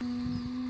Hum.